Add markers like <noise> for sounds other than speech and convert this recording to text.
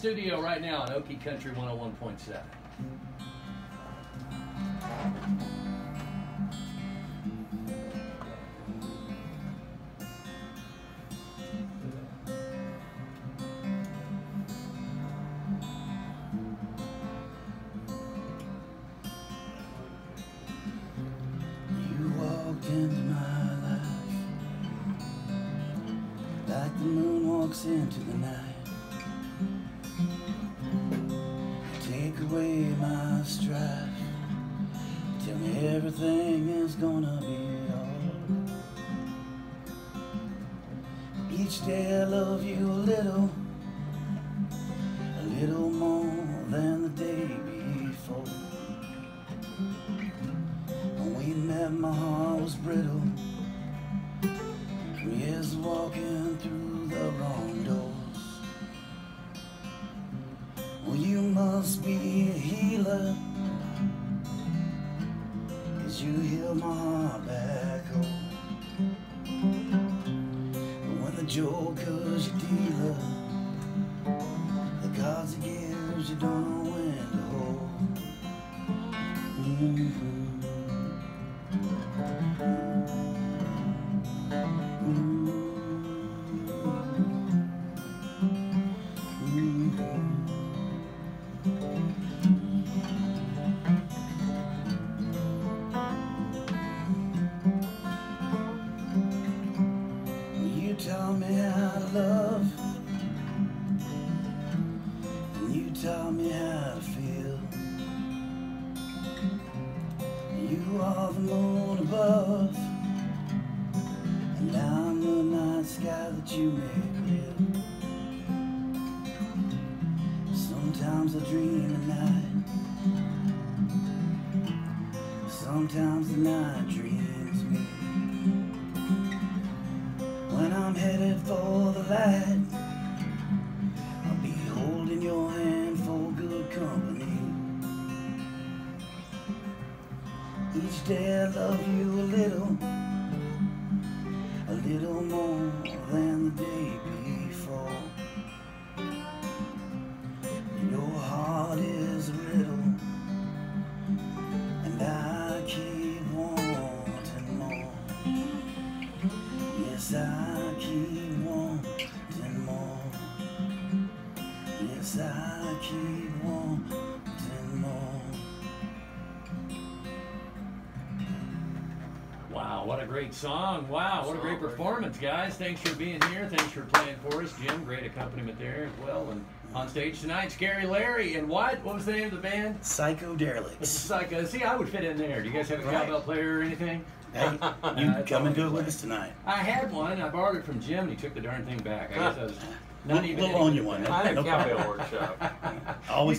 Studio right now on Okie Country 101.7. You walked into my life like the moon walks into the night. Away my strife. Tell me everything is gonna be alright. Each day I love you a little, a little more than the day before. When we met, my heart was brittle. Years walking through the wrong doors. Must be a healer. Cause you heal my heart back home. When the joker's your dealer, the cards he gives you don't know when to hold. Mhm. You love, and you taught me how to feel. You are the moon above, and I'm the night sky that you make real. Sometimes I dream at night, sometimes the night dreams me. When I'm headed for light, I'll be holding your hand for good company. Each day I love you a little, a little more than the day before. Your heart is a riddle, and I keep wanting more. Yes, I keep Yes, I keep wanting Wow, what a great song. Wow, what a great performance, guys. Thanks for being here. Thanks for playing for us. Jim, great accompaniment there as well. And on stage tonight, Scary Larry. And what? What was the name of the band? Psycho It's Deralikts. like, uh, see, I would fit in there. Do you guys have a Right. cowbell player or anything? Hey, you That's <laughs> come all and do it with us tonight. I had one. I borrowed it from Jim, and he took the darn thing back. I guess I was <laughs> not We'll, even. we'll hitting loan you one. I had No a problem. cowbell workshop. Always <laughs>